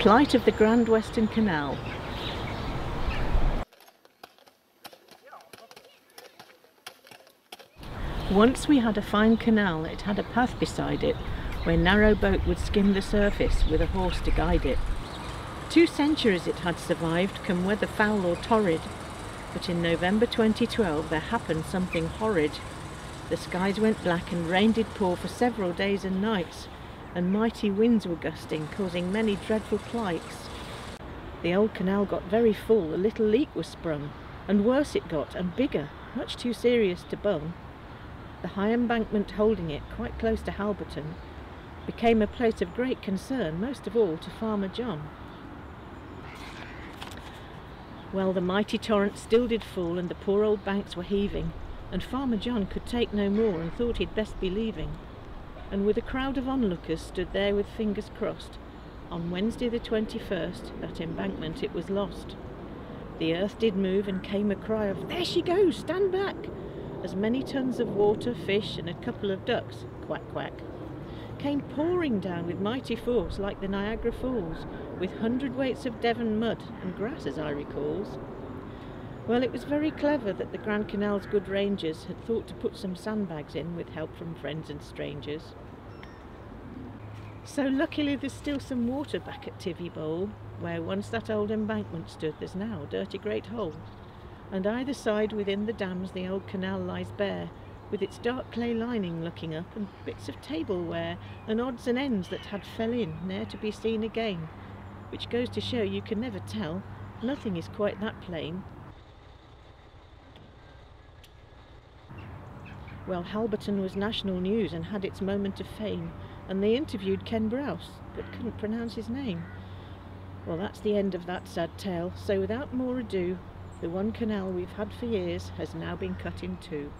plight of the Grand Western Canal. Once we had a fine canal, it had a path beside it, where narrow boat would skim the surface with a horse to guide it. Two centuries it had survived, come weather foul or torrid, but in November 2012 there happened something horrid. The skies went black and rain did pour for several days and nights, and mighty winds were gusting, causing many dreadful plights. The old canal got very full, a little leak was sprung, and worse it got, and bigger, much too serious to bung. The high embankment holding it, quite close to Halberton, became a place of great concern, most of all to Farmer John. Well, the mighty torrent still did fall, and the poor old banks were heaving, and Farmer John could take no more, and thought he'd best be leaving and with a crowd of onlookers stood there with fingers crossed. On Wednesday the 21st, that embankment, it was lost. The earth did move and came a cry of, There she goes, stand back! As many tons of water, fish, and a couple of ducks, quack quack, came pouring down with mighty force like the Niagara Falls, with hundredweights of Devon mud and grass as I recalls. Well, it was very clever that the Grand Canal's good rangers had thought to put some sandbags in with help from friends and strangers. So luckily there's still some water back at Tivy Bowl, where once that old embankment stood there's now a dirty great hole. And either side within the dams the old canal lies bare, with its dark clay lining looking up and bits of tableware and odds and ends that had fell in, ne'er to be seen again, which goes to show you can never tell, nothing is quite that plain, Well, Halberton was national news and had its moment of fame, and they interviewed Ken Browse, but couldn't pronounce his name. Well, that's the end of that sad tale, so without more ado, the one canal we've had for years has now been cut in two.